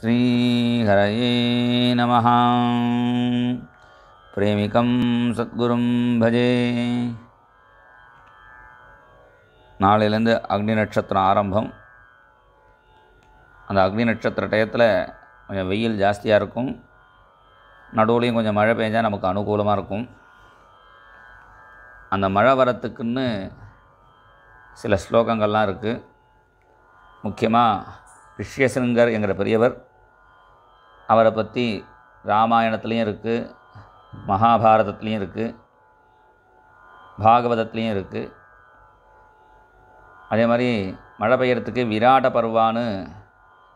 श्रीहरये नमः प्रेमिकं सद्गुरुं भजे நாளையிலேருந்து அக்னி நட்சத்திரம் ஆரம்பம் அந்த அக்னி நட்சத்திர டயத்தில் கொஞ்சம் வெயில் ஜாஸ்தியாக இருக்கும் நடுவுலையும் கொஞ்சம் மழை பெஞ்சால் நமக்கு அனுகூலமாக இருக்கும் அந்த மழை வரத்துக்குன்னு சில ஸ்லோகங்கள்லாம் இருக்குது முக்கியமாக ரிஷ்யசிங்கர் என்கிற பெரியவர் அவரை பற்றி ராமாயணத்துலேயும் இருக்குது மகாபாரதத்துலேயும் இருக்குது பாகவதத்துலேயும் இருக்குது அதே மாதிரி மழை பெய்யறதுக்கு விராட பருவான்னு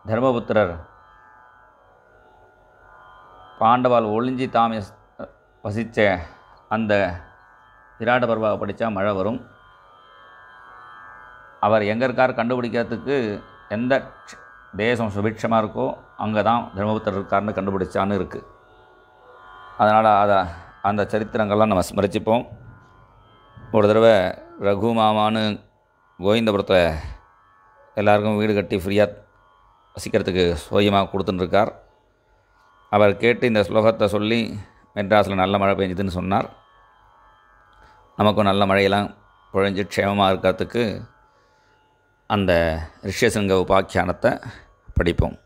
தர்மபுத்திரர் பாண்டவால் ஒளிஞ்சி தாமி வசித்த அந்த விராட பருவாவை படித்தா மழை வரும். அவர் எங்கே இருக்கார் கண்டுபிடிக்கிறதுக்கு எந்த தேசம் சுபிட்சமாக இருக்கோ அங்கே தான் தர்மபுத்தர் இருக்காருன்னு கண்டுபிடிச்சான்னு இருக்குது அதனால் அதை அந்த சரித்திரங்கள்லாம் நம்ம ஸ்மரிச்சுப்போம். ஒரு தடவை ரகு மாமான்னு கோவிந்தபுரத்தில் எல்லாருக்கும் வீடு கட்டி ஃப்ரீயாக வசிக்கிறதுக்கு சோயமாக கொடுத்துட்டுருக்கார். அவர் கேட்டு இந்த ஸ்லோகத்தை சொல்லி மெட்ராஸில் நல்ல மழை பெஞ்சுதுன்னு சொன்னார். நமக்கும் நல்ல மழையெல்லாம் பொழிஞ்சு க்ஷேமமாக இருக்கிறதுக்கு அந்த ரிஷ்யசிங்க உபாக்கியானத்தை படிப்போம்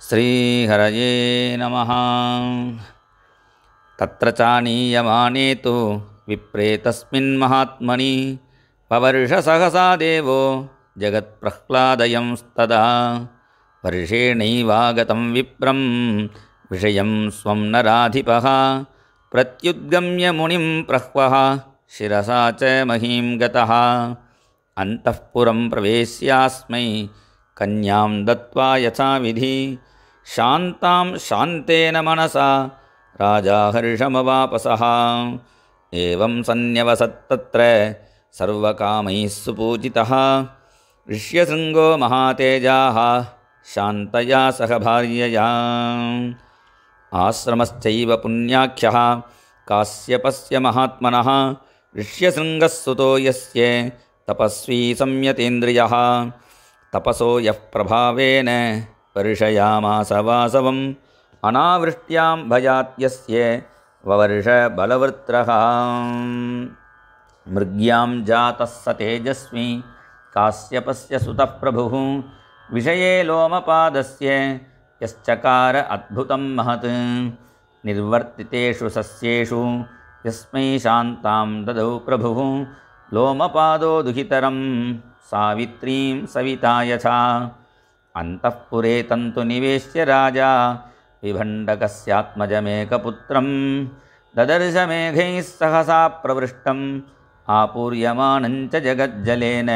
ஸ்ரீஹரயே நமः तत्र चानीयमाने तु विप्रे तस्मिन् महात्मनि पवर्षसहसा देवो जगत्प्रह्लादयंस्तदा वर्षेणैवागतं विप्रं विषयं स्वं नराधिपः प्रत्युद्गम्य मुनिं प्रह्वः शिरसा च महीं गतः अन्तःपुरं प्रवेश्यास्मै कन्यां दत्त्वा यथाविधि शान्तां शान्तेन मनसा, राजा हर्षमवापसः। एवं सन्न्यवसत्तत्र सर्वकामैः सुपूजितः। ऋष्यशृङ्गो महातेजाः, शान्तया सह भार्यया। आश्रमश्चैव पुण्याख्यः, काश्यपस्य महात्मनः ऋष्यशृङ्गः सुतो तपस्वी संयतेन्द्रियः। तपसो यः प्रभावेन वर्षयामास वासवम्। अनावृष्ट्यां भयात् यस्य ववर्ष बलवृत्रः। मृग्यां जातः स तेजस्वी, काश्यपस्य सुतः प्रभुः। विषये लोमपादस्य यश्चकार अद्भुतं महत्। निर्वर्तितेषु सस्येषु यस्मै शान्तां ददौ प्रभुः। लोमपादो दुहितरं सावित्रीं सविता यथा। अन्तःपुरे तन्तु निवेश्य राजा। विभण्डकस्यात्मजमेकपुत्रं ददर्शमेघैः सहसा प्रवृष्टम्। आपूर्यमानं च जगज्जलेन।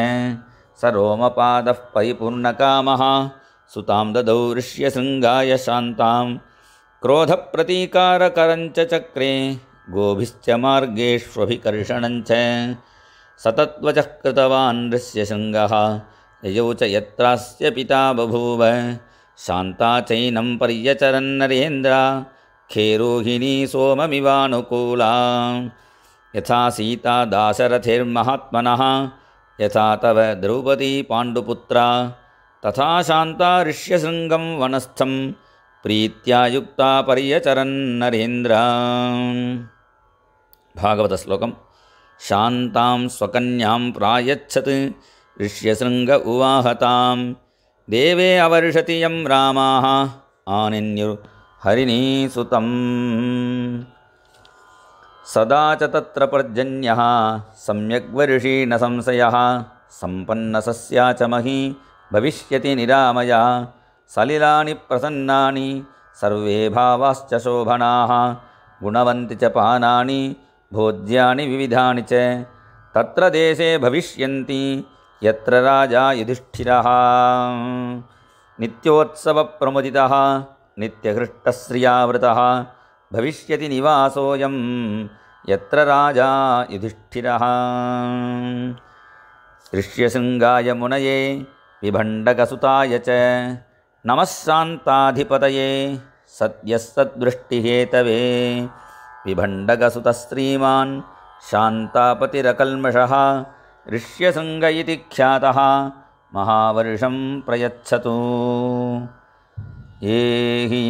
स रोमपादः परिपूर्णकामः। सुतां ददौ ऋष्यशृङ्गाय शान्तां। क्रोधप्रतीकारकरं च चक्रे। गोभिश्च च सतत्वचः कृतवान् ऋष्यशृङ्गः। ययौ च यत्रास्य पिता बभूव। शान्ता चैनं पर्यचरन्नरेन्द्र खेरोहिणी सोममिवानुकूला। यथा सीता दाशरथिर्महात्मनः। यथा तव द्रौपदी पाण्डुपुत्रा। तथा शान्ता ऋष्यशृङ्गं वनस्थं। प्रीत्या युक्ता पर्यचरन्नरेन्द्र भागवतश्लोकं शान्तां स्वकन्यां प्रायच्छत्। ऋष्यशृङ्ग उवाहतां देवे अवर्षति यं रामाः। आनिन्युर्हरिणीसुतम् सदा च तत्र पर्जन्यः। सम्यग्वर्षी न संशयः। सम्पन्नसस्या च मही भविष्यति निरामया। सलिलानि प्रसन्नानि सर्वे भावाश्च शोभनाः। गुणवन्ति च पानानि भोज्यानि विविधानि च तत्र देशे भविष्यन्ति यत्र राजा युधिष्ठिरः। नित्योत्सवप्रमुदितः नित्यहृष्टश्रियावृतः भविष्यति निवासोऽयं यत्र राजा युधिष्ठिरः। ऋष्यशृङ्गाय मुनये विभण्डकसुताय च नमः शान्ताधिपतये सद्यः सद्वृष्टिहेतवे विभण्डकसुतस्त्रीमान् शान्तापतिरकल्मषः ऋष्यशृङ्ग इति ख्यातः महावर्षं प्रयच्छतु। ये हि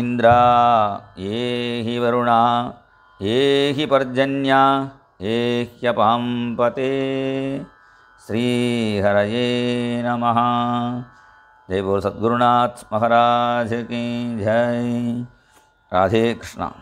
ये हि वरुणा, ये हि पर्जन्या, ये ह्यपाम्पते श्रीहरये नमः। जय बोल महाराज की जय। राधे कृष्णा।